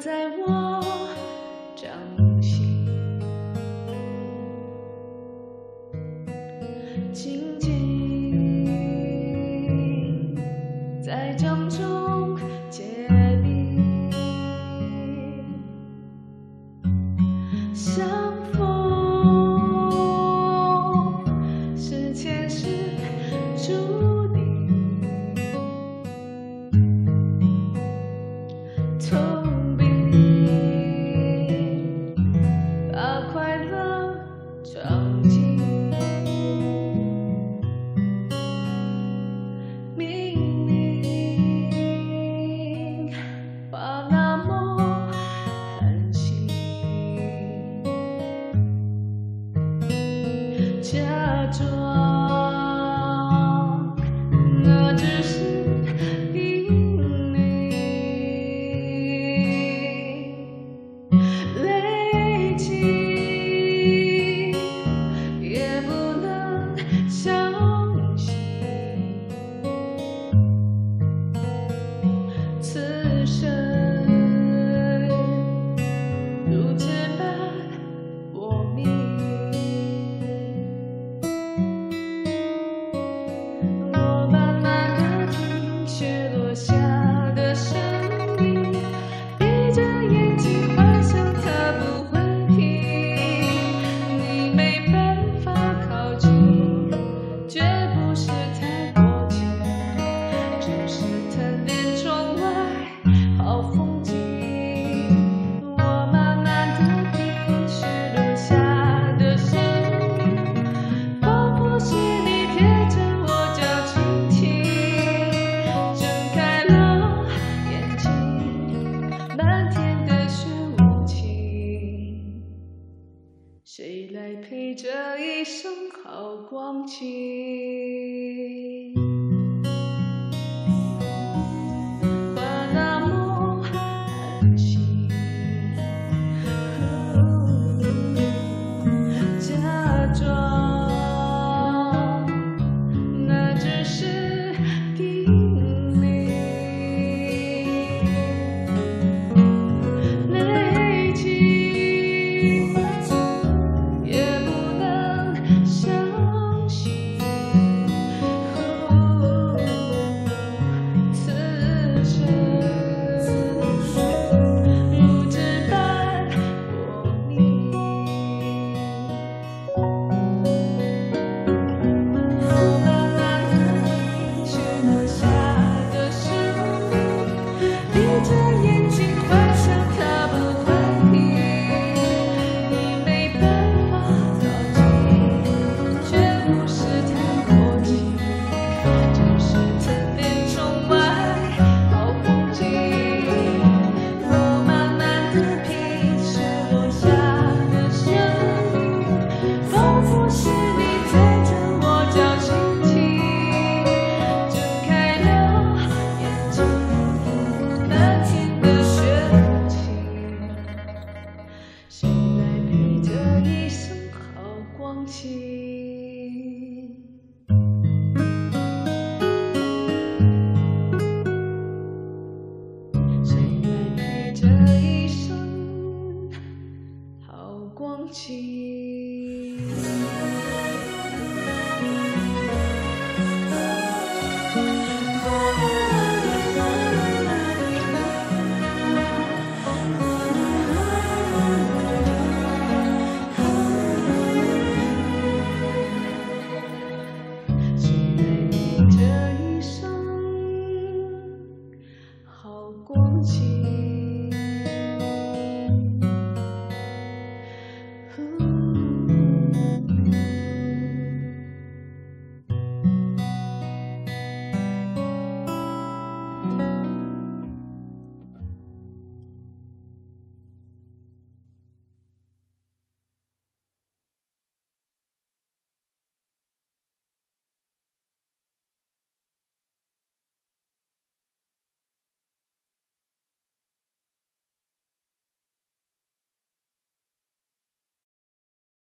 在我这一生好光景？